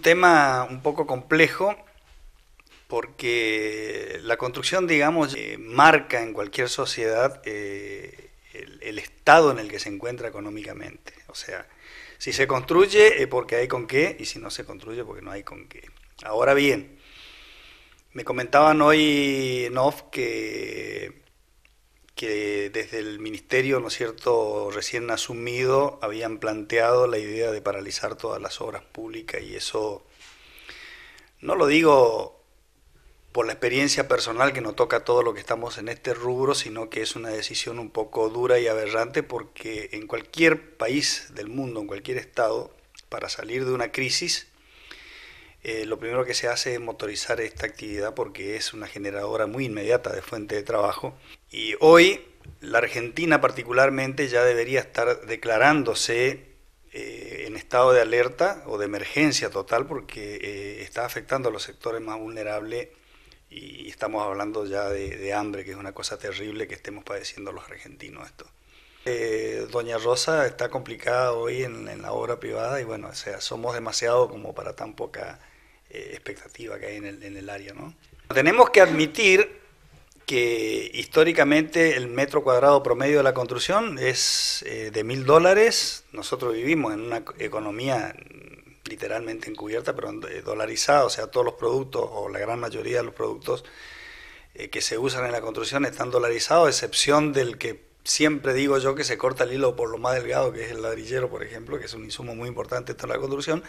Tema un poco complejo porque la construcción, digamos, eh, marca en cualquier sociedad eh, el, estado en el que se encuentra económicamente. O sea, si se construye es porque hay con qué y si no se construye porque no hay con qué. Ahora bien, me comentaban hoy en off que, que desde el ministerio, ¿no es cierto?, recién asumido, habían planteado la idea de paralizar todas las obras públicas y eso no lo digo por la experiencia personal que no toca todo lo que estamos en este rubro, sino que es una decisión un poco dura y aberrante porque en cualquier país del mundo, en cualquier estado, para salir de una crisis, eh, lo primero que se hace es motorizar esta actividad porque es una generadora muy inmediata de fuente de trabajo. Y hoy la Argentina particularmente ya debería estar declarándose eh, en estado de alerta o de emergencia total porque eh, está afectando a los sectores más vulnerables y estamos hablando ya de, hambre, que es una cosa terrible que estemos padeciendo los argentinos esto. Eh, Doña Rosa está complicada hoy en, la obra privada y bueno, o sea, somos demasiado como para tan poca eh, expectativa que hay en el, en el área, ¿no? Tenemos que admitir que históricamente el metro cuadrado promedio de la construcción es eh, de mil dólares. Nosotros vivimos en una economía literalmente encubierta, pero eh, dolarizada, o sea, todos los productos o la gran mayoría de los productos eh, que se usan en la construcción están dolarizados, excepción del que siempre digo yo que se corta el hilo por lo más delgado, que es el ladrillero, por ejemplo, que es un insumo muy importante en la construcción.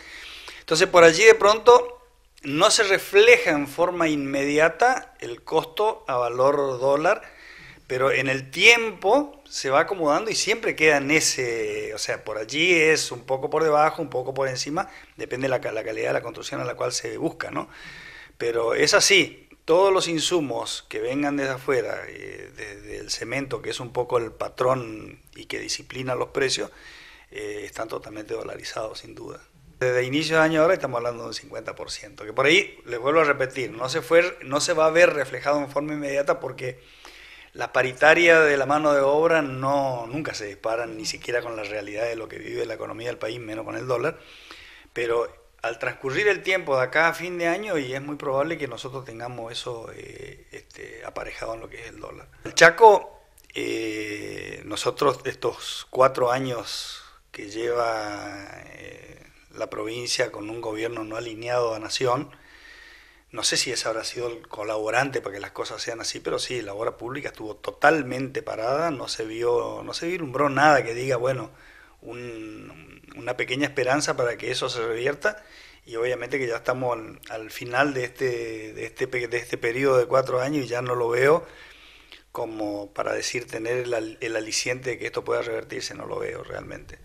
Entonces, por allí de pronto no se refleja en forma inmediata el costo a valor dólar, pero en el tiempo se va acomodando y siempre queda en ese, o sea, por allí es un poco por debajo, un poco por encima, depende de la, calidad de la construcción a la cual se busca, ¿no? Pero es así, todos los insumos que vengan desde afuera, eh, desde el cemento, que es un poco el patrón y que disciplina los precios, eh, están totalmente dolarizados, sin duda. Desde inicio de año ahora estamos hablando de un 50%, que por ahí, les vuelvo a repetir, no se, fue, no se va a ver reflejado en forma inmediata porque la paritaria de la mano de obra no, nunca se disparan, ni siquiera con la realidad de lo que vive la economía del país, menos con el dólar, pero al transcurrir el tiempo de acá a fin de año y es muy probable que nosotros tengamos eso eh, este, aparejado en lo que es el dólar. El Chaco, eh, nosotros estos cuatro años que lleva la provincia con un gobierno no alineado a Nación, no sé si ese habrá sido el colaborante para que las cosas sean así, pero sí, la obra pública estuvo totalmente parada, no se vio, no se vislumbró nada que diga, bueno, una pequeña esperanza para que eso se revierta y obviamente que ya estamos al, final de este, de, este, de este periodo de cuatro años y ya no lo veo como para decir tener el, el aliciente de que esto pueda revertirse, no lo veo realmente.